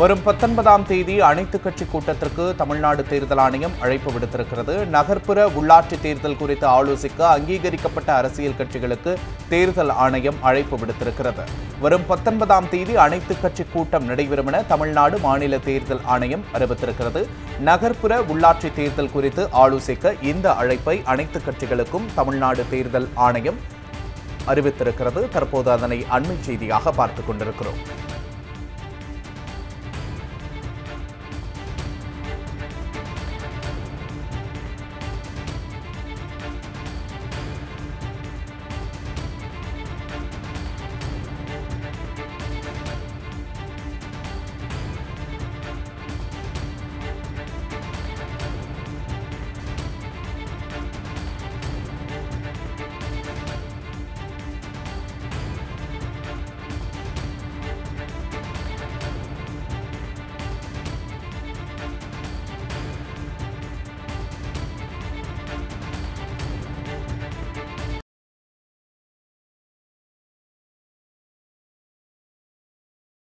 வரும் பத்தொன்பதாம் தேதி அனைத்து கட்சி கூட்டத்திற்கு தமிழ்நாடு தேர்தல் ஆணையம் அழைப்பு விடுத்திருக்கிறது. நகர்ப்புற உள்ளாட்சி தேர்தல் குறித்து ஆலோசிக்க அங்கீகரிக்கப்பட்ட அரசியல் கட்சிகளுக்கு தேர்தல் ஆணையம் அழைப்பு விடுத்திருக்கிறது. வரும் பத்தொன்பதாம் தேதி அனைத்து கட்சி கூட்டம் நடைபெறும் என தமிழ்நாடு மாநில தேர்தல் ஆணையம் அறிவித்திருக்கிறது. நகர்ப்புற உள்ளாட்சி தேர்தல் குறித்து ஆலோசிக்க இந்த அழைப்பை அனைத்து கட்சிகளுக்கும் தமிழ்நாடு தேர்தல் ஆணையம் அறிவித்திருக்கிறது. தற்போது அதனை அண்மை செய்தியாக பார்த்துக் கொண்டிருக்கிறோம்.